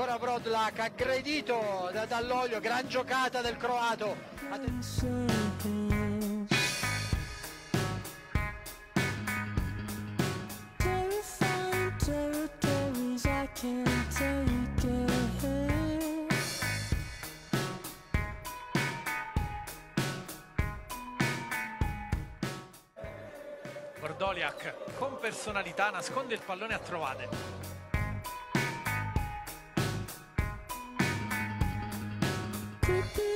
ancora Brodlak aggredito da Dall'Olio, gran giocata del croato. Bordoliak con personalità nasconde il pallone a trovate. 뚜뚜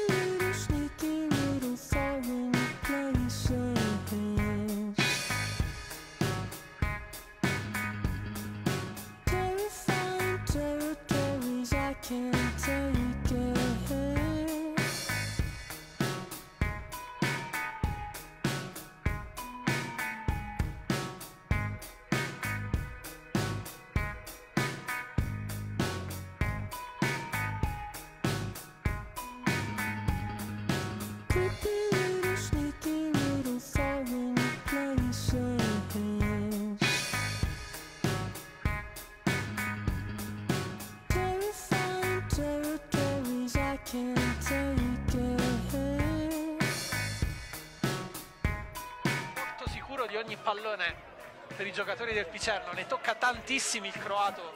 per i giocatori del Picerno, ne tocca tantissimi il croato,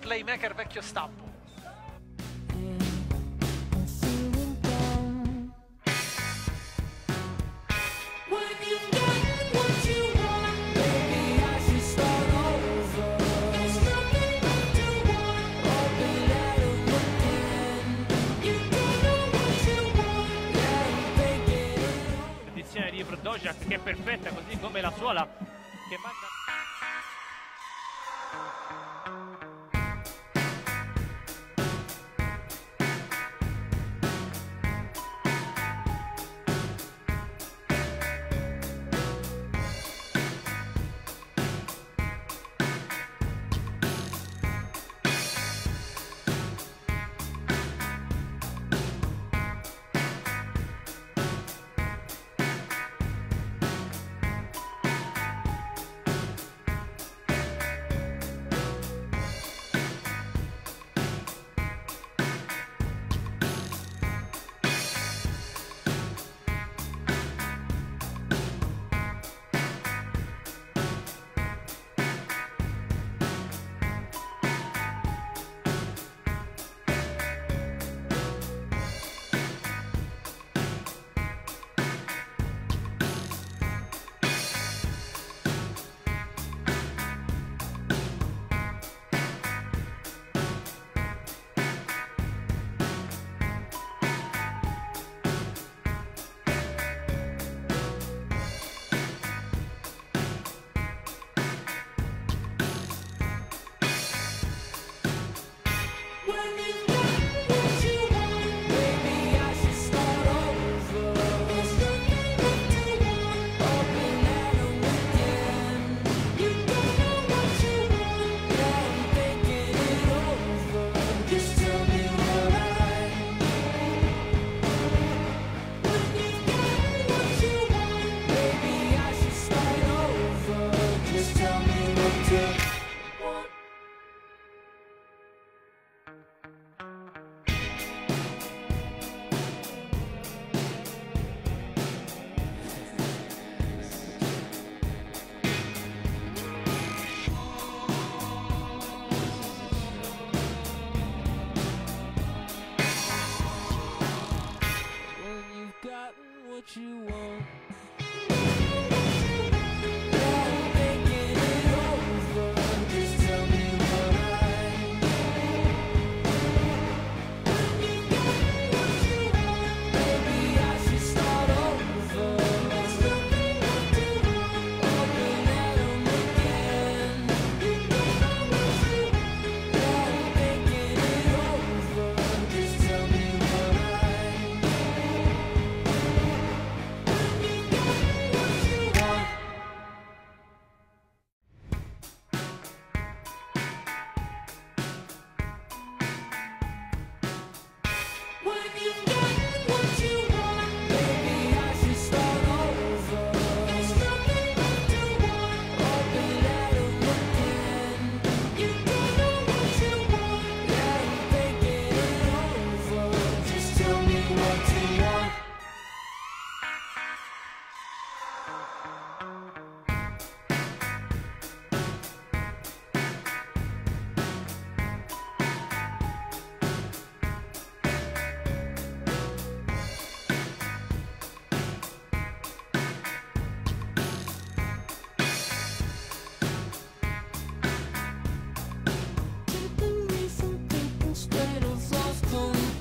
playmaker vecchio stampo. che è perfetta così come la suola che manca auf Grund.